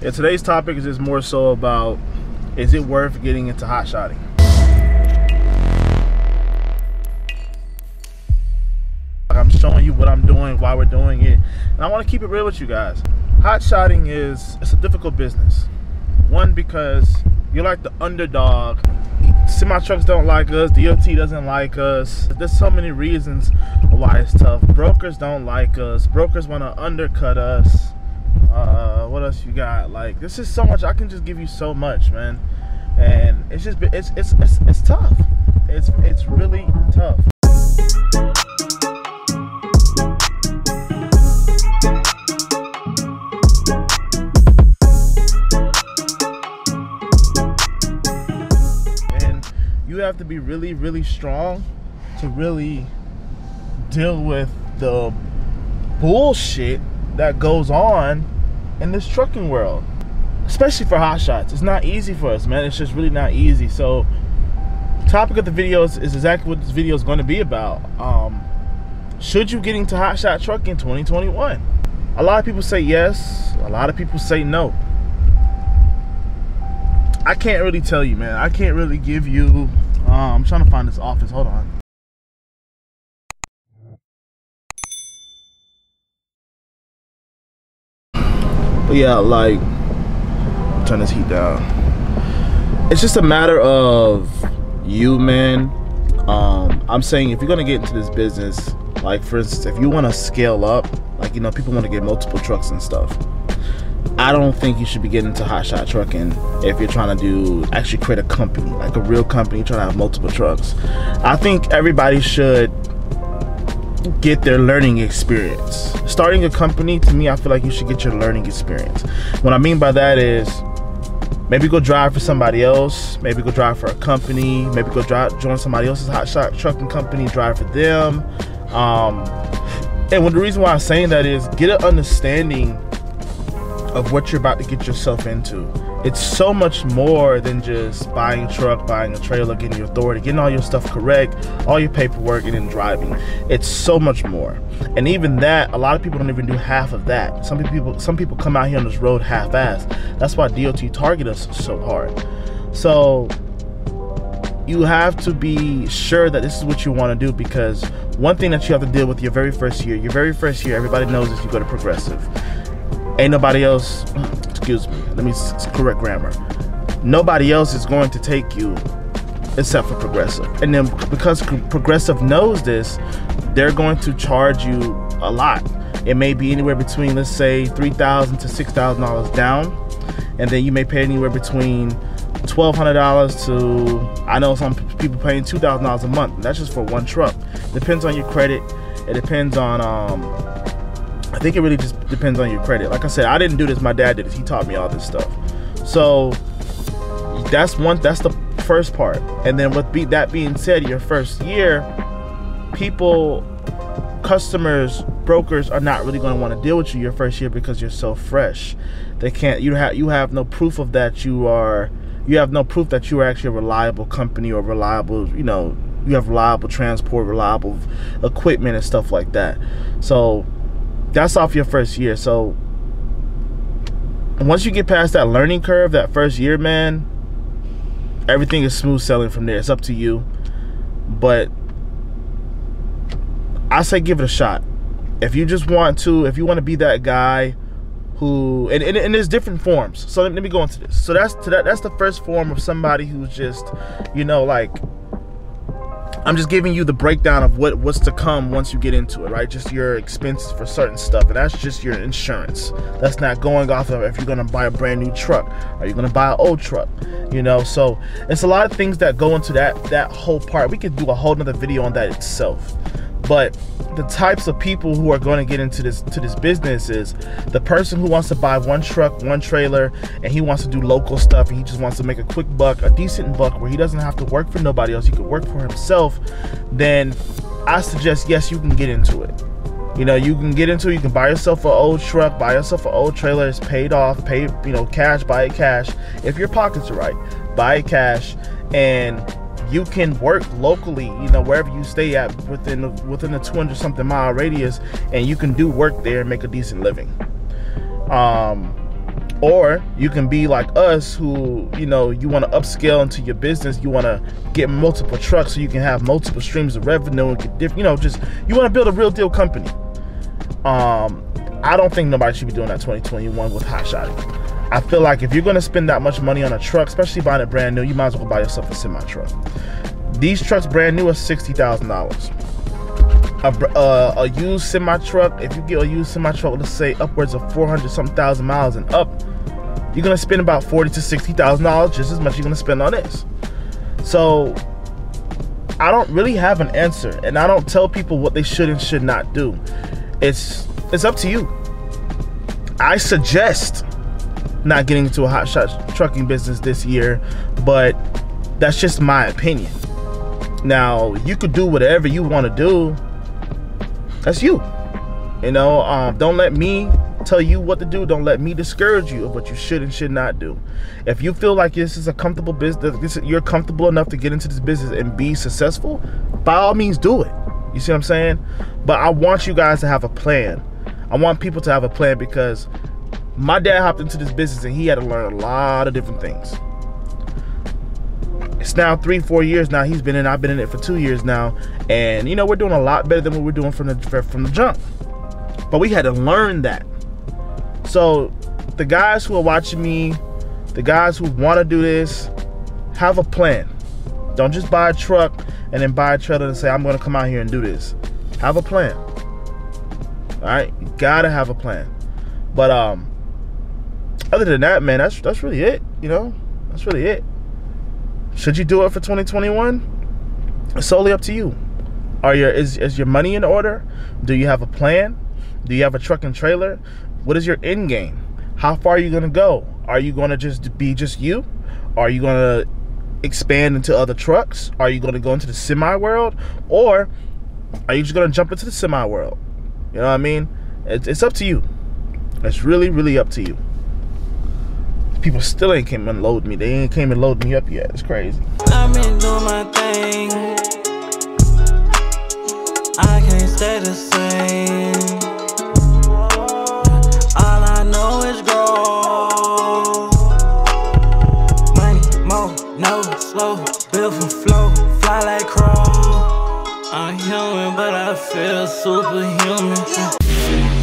Today's topic is just more so about is it worth getting into hot shotting? I'm showing you what I'm doing, why we're doing it. And I want to keep it real with you guys. Hot shotting is it's a difficult business. One because you're like the underdog. Semi trucks don't like us, DOT doesn't like us. There's so many reasons why it's tough. Brokers don't like us. Brokers want to undercut us. Uh, else you got? Like this is so much. I can just give you so much, man. And it's just it's it's it's, it's tough. It's it's really tough. And you have to be really, really strong to really deal with the bullshit that goes on in this trucking world. Especially for hot shots. It's not easy for us, man. It's just really not easy. So topic of the video is, exactly what this video is going to be about. Um, should you get into hot shot trucking 2021? A lot of people say yes. A lot of people say no. I can't really tell you, man. I can't really give you. Uh, I'm trying to find this office. Hold on. But yeah, like, turn this heat down. It's just a matter of you, man. Um, I'm saying if you're gonna get into this business, like for instance, if you want to scale up, like you know, people want to get multiple trucks and stuff. I don't think you should be getting into hotshot trucking if you're trying to do actually create a company, like a real company, trying to have multiple trucks. I think everybody should get their learning experience. Starting a company, to me, I feel like you should get your learning experience. What I mean by that is maybe go drive for somebody else, maybe go drive for a company, maybe go drive, join somebody else's hotshot trucking company, drive for them. Um, and the reason why I'm saying that is get an understanding of what you're about to get yourself into. It's so much more than just buying truck, buying a trailer, getting your authority, getting all your stuff correct, all your paperwork, and then driving. It's so much more. And even that, a lot of people don't even do half of that. Some people, some people come out here on this road half-assed. That's why DOT target us so hard. So you have to be sure that this is what you want to do because one thing that you have to deal with your very first year, your very first year, everybody knows is you go to progressive ain't nobody else excuse me let me correct grammar nobody else is going to take you except for progressive and then because progressive knows this they're going to charge you a lot it may be anywhere between let's say three thousand to six thousand dollars down and then you may pay anywhere between twelve hundred dollars to I know some people paying two thousand dollars a month. That's just for one truck. Depends on your credit. It depends on um, I think it really just depends on your credit. Like I said, I didn't do this. My dad did. He taught me all this stuff. So that's one. That's the first part. And then with be, that being said, your first year, people, customers, brokers are not really going to want to deal with you your first year because you're so fresh. They can't. You have you have no proof of that. You are. You have no proof that you are actually a reliable company or reliable. You know. You have reliable transport, reliable equipment, and stuff like that. So that's off your first year. So once you get past that learning curve, that first year, man, everything is smooth sailing from there. It's up to you. But I say give it a shot. If you just want to, if you want to be that guy who, and, and, and there's different forms. So let, let me go into this. So that's to that, that's the first form of somebody who's just, you know, like I'm just giving you the breakdown of what what's to come once you get into it, right? Just your expenses for certain stuff, and that's just your insurance. That's not going off of if you're gonna buy a brand new truck or you're gonna buy an old truck, you know. So it's a lot of things that go into that that whole part. We could do a whole nother video on that itself, but the types of people who are going to get into this to this business is the person who wants to buy one truck, one trailer, and he wants to do local stuff and he just wants to make a quick buck, a decent buck where he doesn't have to work for nobody else, he could work for himself, then I suggest yes, you can get into it. You know, you can get into it, you can buy yourself an old truck, buy yourself an old trailer, it's paid off, pay, you know, cash, buy it cash. If your pockets are right, buy it cash and you can work locally, you know, wherever you stay at within the, within the 200 something mile radius, and you can do work there and make a decent living. Um, Or you can be like us who, you know, you want to upscale into your business. You want to get multiple trucks so you can have multiple streams of revenue and get you know, just you want to build a real deal company. Um, I don't think nobody should be doing that 2021 with hot shotting. I feel like if you're gonna spend that much money on a truck, especially buying it brand new, you might as well buy yourself a semi truck. These trucks brand new are sixty thousand dollars. A, uh, a used semi truck, if you get a used semi truck, let's say upwards of four hundred something thousand miles and up, you're gonna spend about forty to sixty thousand dollars, just as much you're gonna spend on this. So I don't really have an answer, and I don't tell people what they should and should not do. It's it's up to you. I suggest not getting into a hot shot trucking business this year, but that's just my opinion. Now, you could do whatever you want to do. That's you. You know, um, don't let me tell you what to do. Don't let me discourage you of what you should and should not do. If you feel like this is a comfortable business, this, you're comfortable enough to get into this business and be successful, by all means do it. You see what I'm saying? But I want you guys to have a plan. I want people to have a plan because my dad hopped into this business and he had to learn a lot of different things. It's now three, four years now. He's been in. I've been in it for two years now, and you know we're doing a lot better than what we're doing from the from the jump. But we had to learn that. So the guys who are watching me, the guys who want to do this, have a plan. Don't just buy a truck and then buy a trailer and say I'm going to come out here and do this. Have a plan. All right, you gotta have a plan. But um, other than that, man, that's that's really it. You know, that's really it. Should you do it for 2021? It's solely up to you. Are your is is your money in order? Do you have a plan? Do you have a truck and trailer? What is your end game? How far are you gonna go? Are you gonna just be just you? Are you gonna expand into other trucks? Are you gonna go into the semi world? Or are you just gonna jump into the semi world? You know what I mean? It's, it's up to you. It's really, really up to you. People still ain't came and load me. They ain't came and load me up yet. It's crazy. I've been doing my thing. I can't stay the same. All I know is grow. Money, more, no, slow. Built from flow, fly like crow. I'm human, but I feel superhuman.